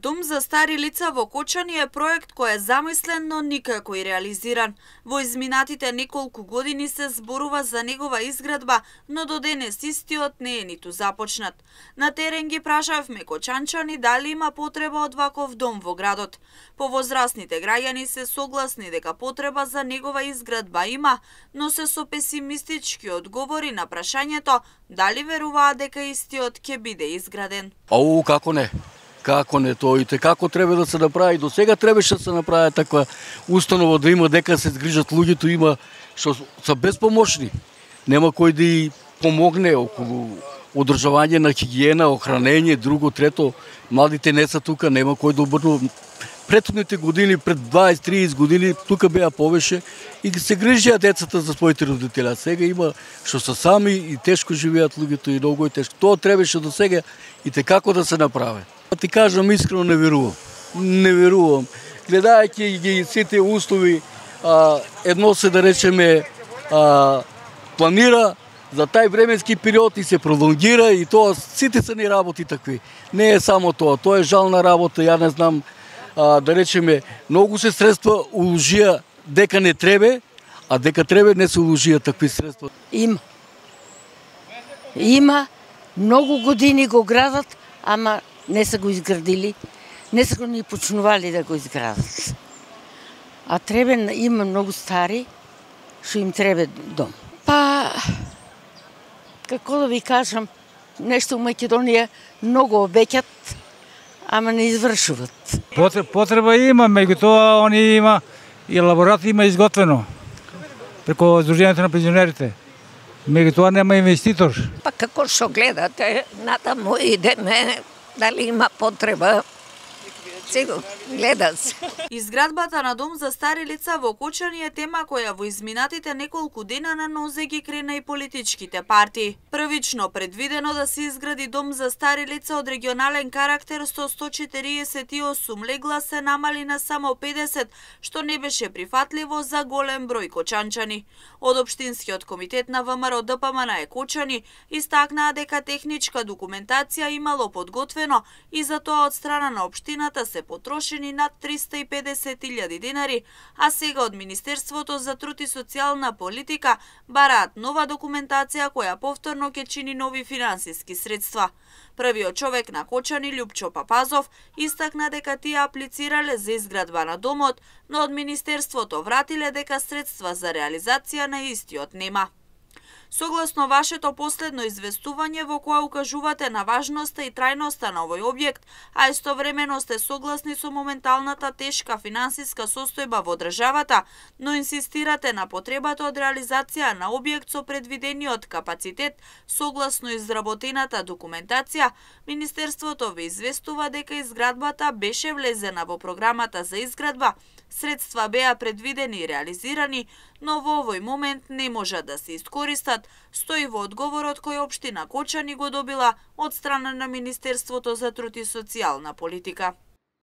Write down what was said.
Дом за стари лица во Кочани е проект кој е замислен, но никако и реализиран. Во изминатите неколку години се зборува за негова изградба, но до денес истиот не е ниту започнат. На терен ги прашавме кочанчани дали има потреба од ваков дом во градот. Повозрастните граѓани се согласни дека потреба за негова изградба има, но се со песимистички одговори на прашањето дали веруваат дека истиот ќе биде изграден. Ау, како не? Како не тоа и како треба да се направи. До сега требаше да се направи таква установа да има дека се грижат луѓето, има што се безпомошни. Нема кој да и помогне околу одржавање на хигиена, охранење, друго, трето, младите не се тука, нема кој да обрну претходните години, пред 20-30 години, тука беа повеше и се грижија децата за своите родители. А сега има што се сами и тешко живеат луѓето и многу е тешко. Тоа требаше до сега и те како да се направи. Па ти кажам искрено не верувам. Не верувам. Гледајќи ги сите услови, а, едно се да речеме а, планира за тај временски период и се пролонгира и тоа сите се ни работи такви. Не е само тоа, тоа е жална работа, ја не знам а, да речеме многу се средства уложија дека не требе, а дека требе не се уложија такви средства. Има. Има многу години го градат, ама не се го изградили, не се го ни почнували да го изградат. А требе, има многу стари, што им требе дом. Па, како да ви кажам, нешто у Македонија многу обеќат, ама не извршуват. Потреба има, меѓутоа они има и лаборат има изготвено преку Сдруженијето на пензионерите. Меѓутоа нема инвеститор. Па како што гледате, натаму идеме дали има потреба Сигурно, гледа се. Изградбата на дом за стари лица во Кочани е тема која во изминатите неколку дена на нозе ги крена и политичките партии. Првично предвидено да се изгради дом за стари лица од регионален карактер со 148 легла се намали на само 50, што не беше прифатливо за голем број кочанчани. Од Обштинскиот комитет на ВМРО ДПМН е Кочани истакнаа дека техничка документација имало подготвено и за тоа од страна на Обштината се се потрошени над 350.000 денари, а сега од Министерството за труд и социјална политика бараат нова документација која повторно ќе чини нови финансиски средства. Првиот човек на Кочани, Лјупчо Папазов, истакна дека тие аплицирале за изградба на домот, но од Министерството вратиле дека средства за реализација на истиот нема. Согласно вашето последно известување во која укажувате на важноста и трајноста на овој објект, а истовремено сте согласни со моменталната тешка финансиска состојба во државата, но инсистирате на потребата од реализација на објект со предвидениот капацитет, согласно изработената документација, Министерството ве известува дека изградбата беше влезена во програмата за изградба, средства беа предвидени и реализирани, но во овој момент не можат да се искористат, стои во одговорот кој Обштина Кочани го добила од страна на Министерството за труд и социјална политика.